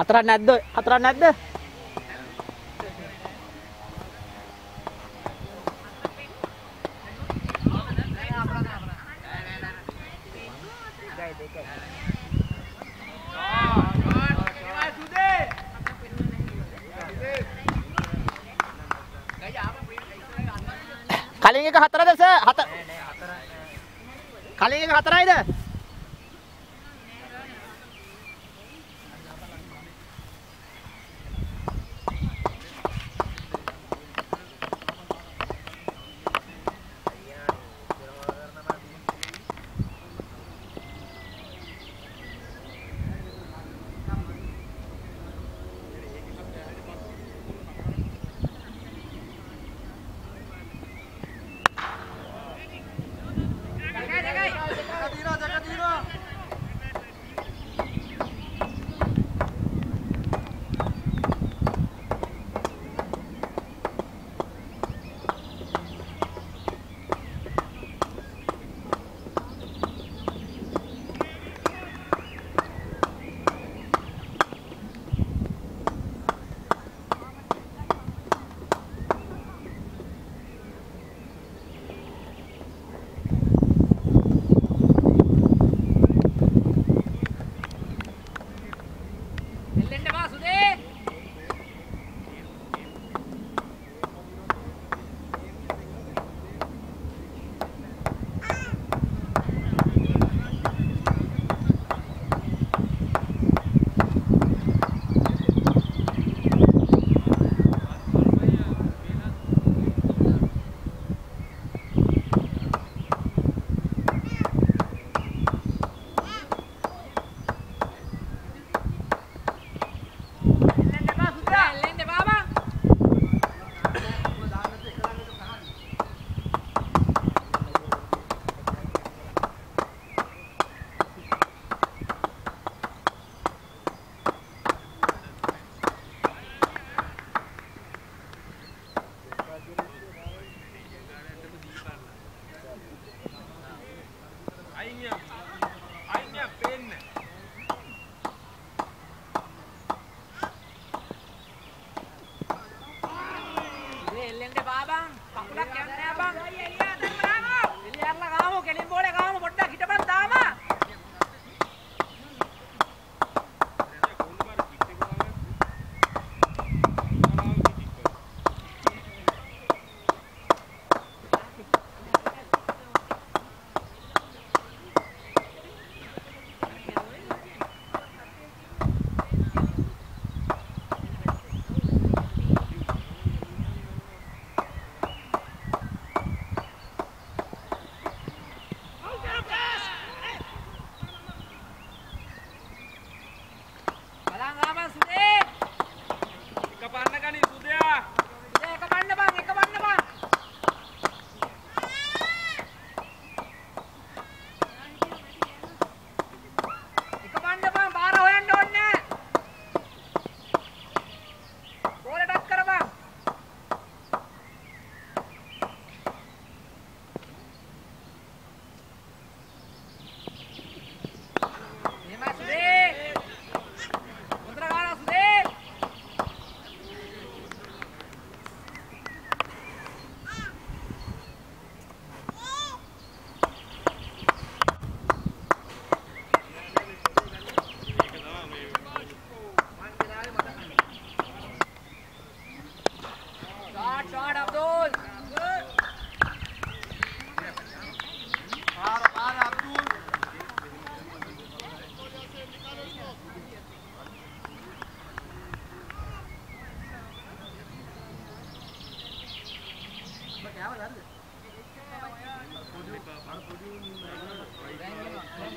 හතරක් නැද්ද? හතරක් නැද්ද? කලින් එක හතරද සර්? හතර. කලින් එක හතරයිද?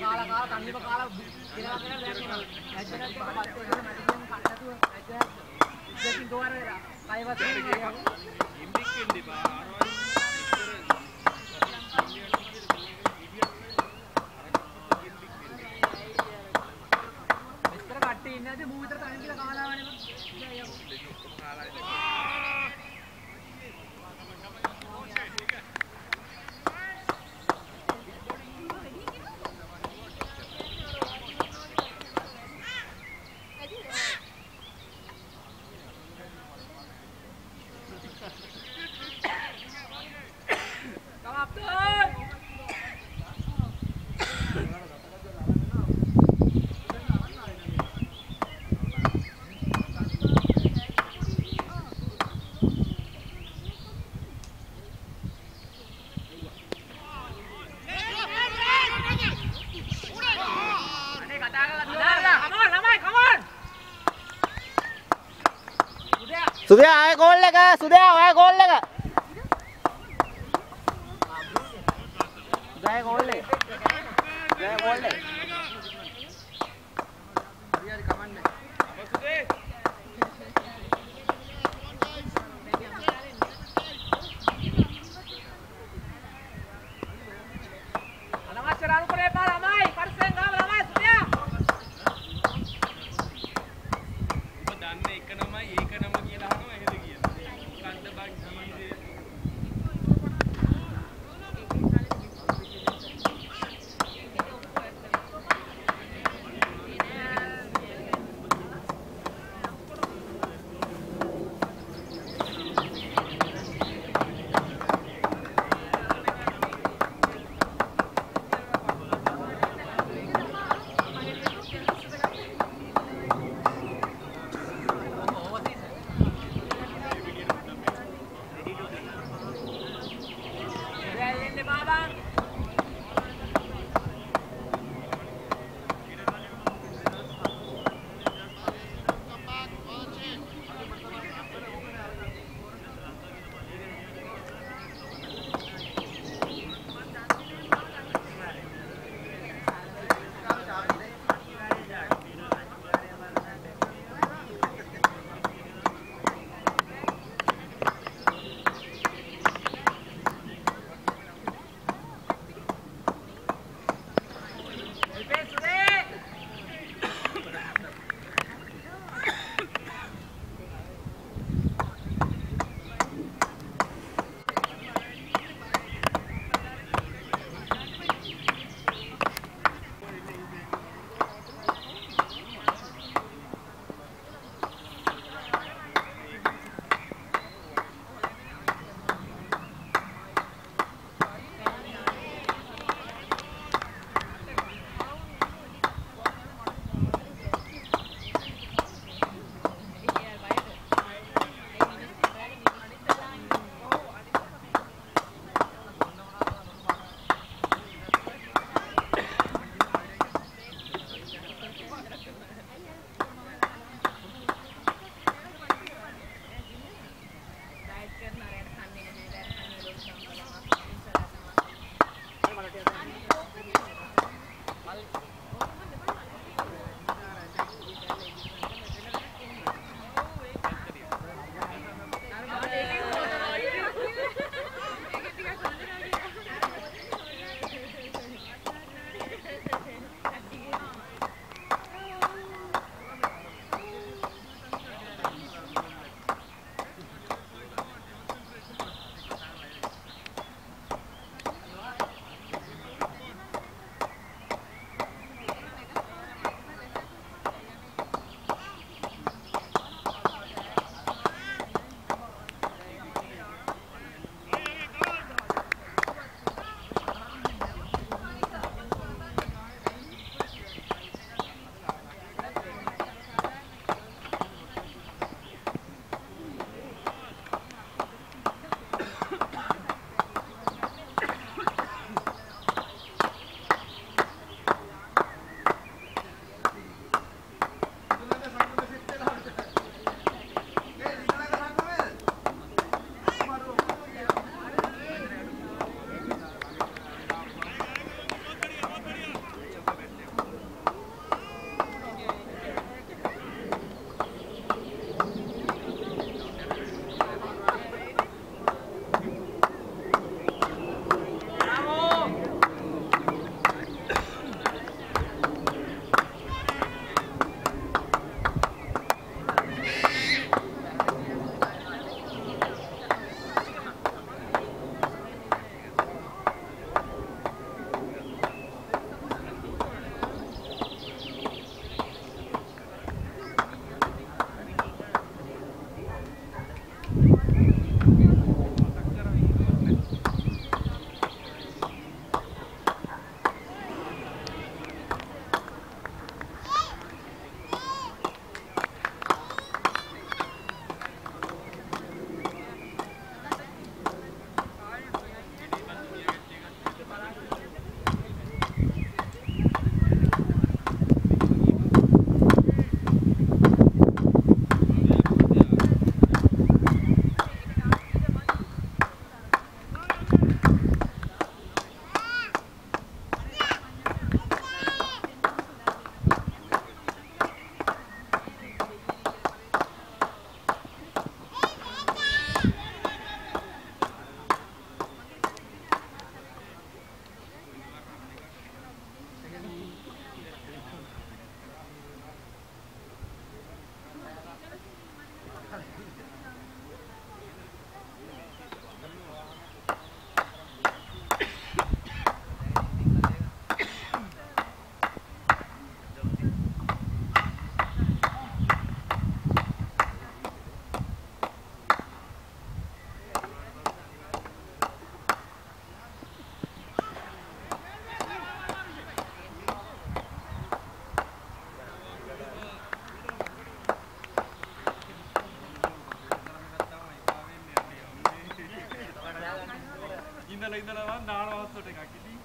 කාලා කාලා තන්නේම කාලා කියලා කියලා දැන් එනවා. ඇත්තටම පහපත් වෙනවා මැදින් කන්නතුව ඇත්තට. ඉතින් ගෝවර වෙලා. කය වශයෙන් නේද? ඉම්බික් වෙන්නේ බා. අරවා ඉස්සර කට්ටි ඉන්නේ නැති මූ විතර තනින් කියලා කාලා වනේ. සුදයා ආයේ ගෝල් එක සුදයා ඔයා ගෝල් එක. සුදයා ගෝල් එක. සුදයා ගෝල් එක. が開けていい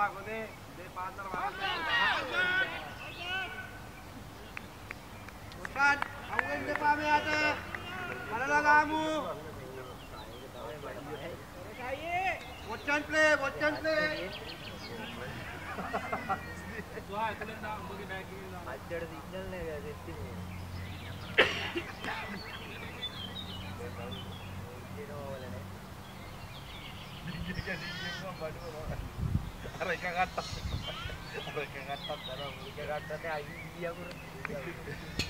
पाको दे दे पादर वाला। अवगन दे पा में आते अरे लगामू वचन प्ले वचन प्ले दुआ इतने ना मुझे बैग में ना आज चढ़ दी चलने गए देखते हैं। ये नो वाला ने ये क्या ये क्या बड़ो Rekagatas. Rekagatas. Rekagatas. Rekagatas. Rekagatas. Rekagatas.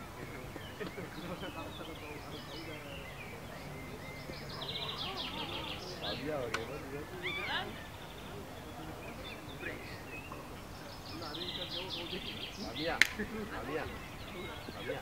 Había, había, había.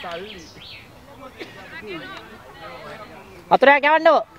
සල්ලි වතුරයක් යවන්නකෝ